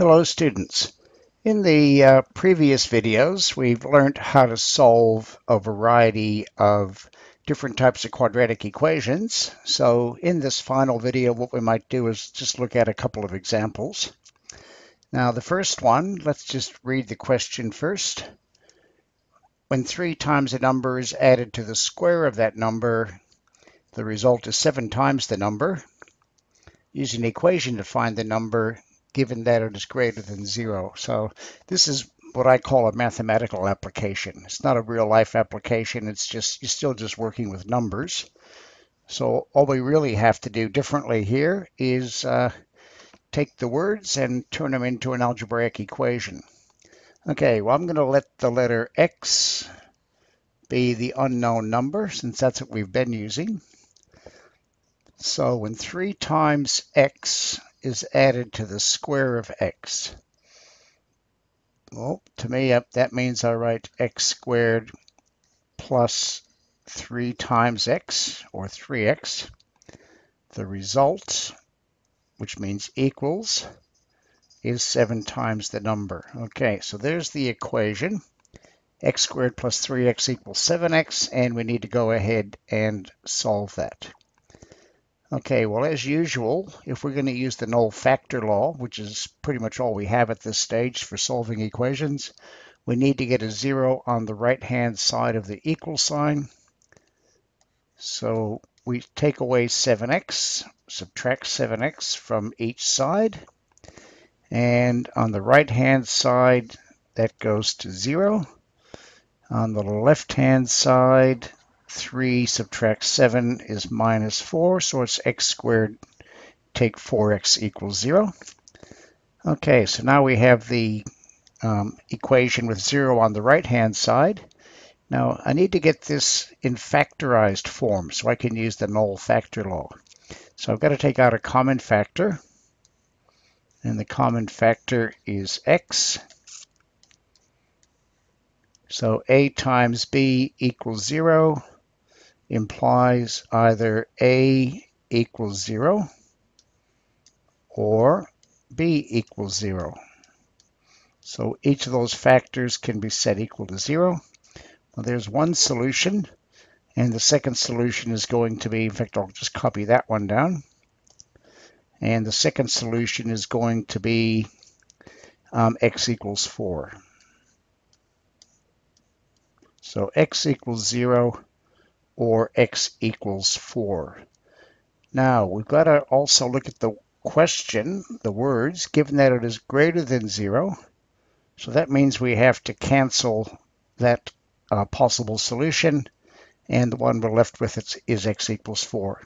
Hello students. In the uh, previous videos we've learned how to solve a variety of different types of quadratic equations. So in this final video what we might do is just look at a couple of examples. Now the first one, let's just read the question first. When 3 times a number is added to the square of that number, the result is 7 times the number. Using the equation to find the number, given that it is greater than zero. So this is what I call a mathematical application. It's not a real life application. It's just, you're still just working with numbers. So all we really have to do differently here is uh, take the words and turn them into an algebraic equation. Okay, well, I'm going to let the letter x be the unknown number since that's what we've been using. So when 3 times x is added to the square of x. Well, to me, that means I write x squared plus 3 times x, or 3x. The result, which means equals, is 7 times the number. Okay, so there's the equation. x squared plus 3x equals 7x, and we need to go ahead and solve that. Okay, well, as usual, if we're going to use the null factor law, which is pretty much all we have at this stage for solving equations, we need to get a zero on the right-hand side of the equal sign. So we take away 7x, subtract 7x from each side. And on the right-hand side, that goes to zero. On the left-hand side, 3 subtract 7 is minus 4, so it's x squared. Take 4x equals 0. Okay, so now we have the um, equation with 0 on the right-hand side. Now, I need to get this in factorized form so I can use the null factor law. So I've got to take out a common factor, and the common factor is x. So a times b equals 0 implies either A equals 0 or B equals 0. So each of those factors can be set equal to 0. Well, there's one solution, and the second solution is going to be, in fact, I'll just copy that one down. And the second solution is going to be um, x equals 4. So x equals 0 or x equals 4. Now, we've got to also look at the question, the words, given that it is greater than 0. So that means we have to cancel that uh, possible solution, and the one we're left with is x equals 4.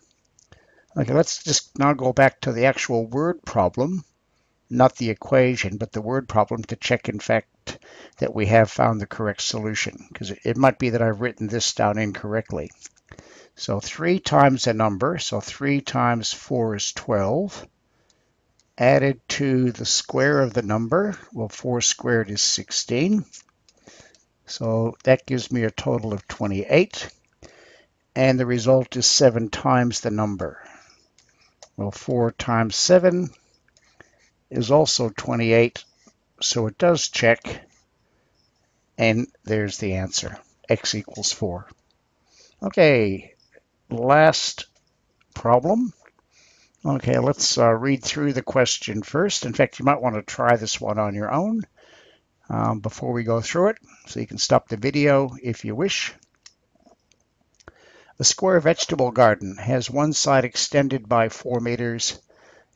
Okay, let's just now go back to the actual word problem, not the equation, but the word problem to check, in fact, that we have found the correct solution, because it might be that I've written this down incorrectly. So 3 times a number, so 3 times 4 is 12, added to the square of the number, well 4 squared is 16, so that gives me a total of 28, and the result is 7 times the number. Well 4 times 7 is also 28, so it does check, and there's the answer, x equals 4. Okay, last problem. Okay, let's uh, read through the question first. In fact, you might want to try this one on your own um, before we go through it, so you can stop the video if you wish. A square vegetable garden has one side extended by 4 meters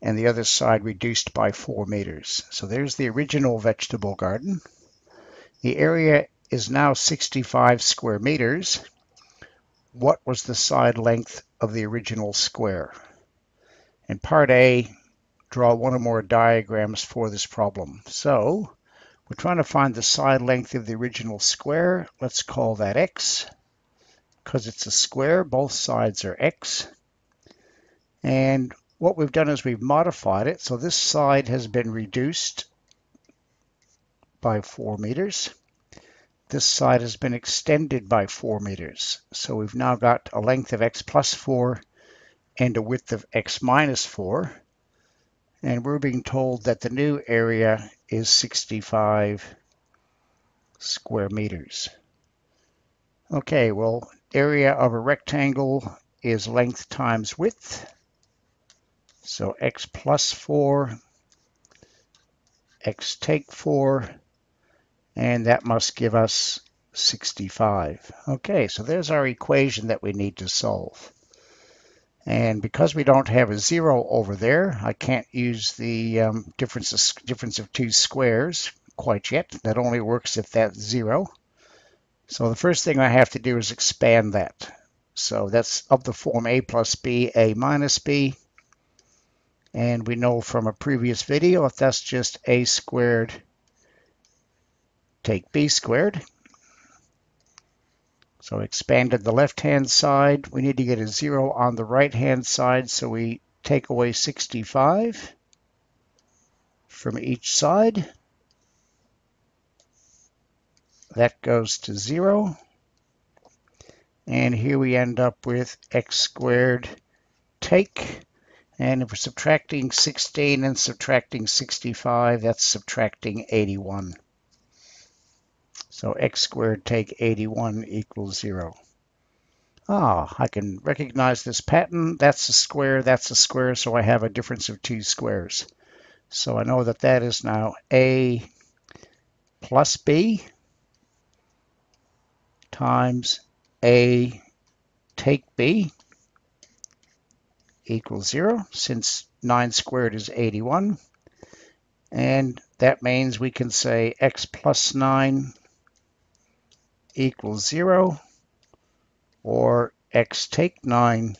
and the other side reduced by 4 meters. So there's the original vegetable garden. The area is now 65 square meters what was the side length of the original square? In part A, draw one or more diagrams for this problem. So we're trying to find the side length of the original square. Let's call that x. Because it's a square, both sides are x. And what we've done is we've modified it. So this side has been reduced by 4 meters this side has been extended by 4 meters. So we've now got a length of x plus 4 and a width of x minus 4. And we're being told that the new area is 65 square meters. Okay, well, area of a rectangle is length times width. So x plus 4, x take 4, and that must give us 65. Okay, so there's our equation that we need to solve. And because we don't have a zero over there, I can't use the um, difference, of, difference of two squares quite yet. That only works if that's zero. So the first thing I have to do is expand that. So that's of the form a plus b, a minus b. And we know from a previous video, if that's just a squared, take b squared. So expanded the left-hand side. We need to get a zero on the right-hand side, so we take away 65 from each side. That goes to zero. And here we end up with x squared take. And if we're subtracting 16 and subtracting 65, that's subtracting 81. So x squared take 81 equals 0. Ah, I can recognize this pattern. That's a square, that's a square, so I have a difference of two squares. So I know that that is now a plus b times a take b equals 0, since 9 squared is 81. And that means we can say x plus 9 equals 0 or x take 9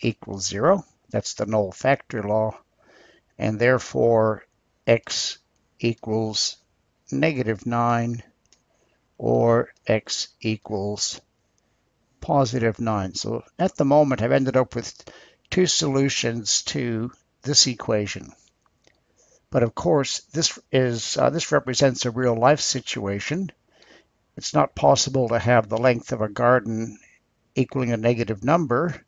equals 0. That's the null factor law. And therefore, x equals negative 9 or x equals positive 9. So at the moment, I've ended up with two solutions to this equation. But of course, this is uh, this represents a real life situation it's not possible to have the length of a garden equaling a negative number.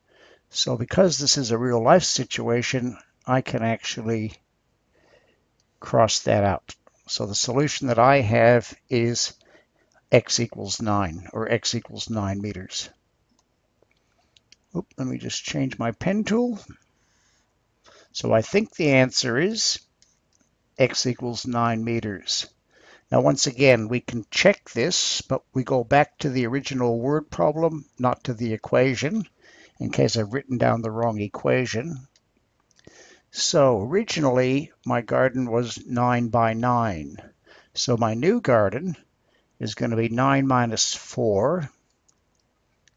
So because this is a real life situation, I can actually cross that out. So the solution that I have is x equals 9, or x equals 9 meters. Oop, let me just change my pen tool. So I think the answer is x equals 9 meters. Now, once again, we can check this, but we go back to the original word problem, not to the equation, in case I've written down the wrong equation. So originally, my garden was 9 by 9. So my new garden is going to be 9 minus 4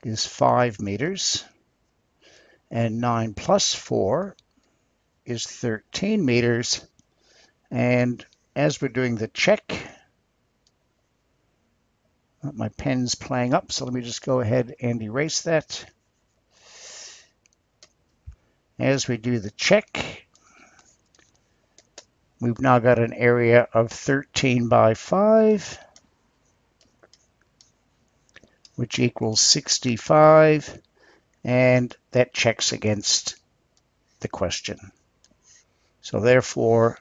is 5 meters. And 9 plus 4 is 13 meters. And as we're doing the check, oh, my pen's playing up, so let me just go ahead and erase that. As we do the check, we've now got an area of 13 by 5, which equals 65, and that checks against the question. So therefore,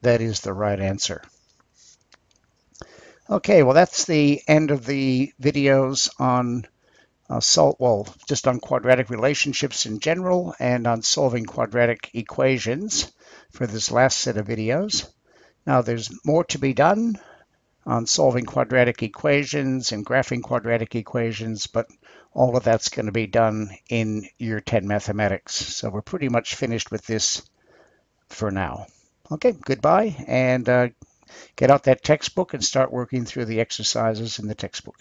that is the right answer. Okay, well, that's the end of the videos on uh, sol well, just on quadratic relationships in general and on solving quadratic equations for this last set of videos. Now, there's more to be done on solving quadratic equations and graphing quadratic equations, but all of that's going to be done in year 10 mathematics. So we're pretty much finished with this for now. Okay, goodbye, and uh, get out that textbook and start working through the exercises in the textbook.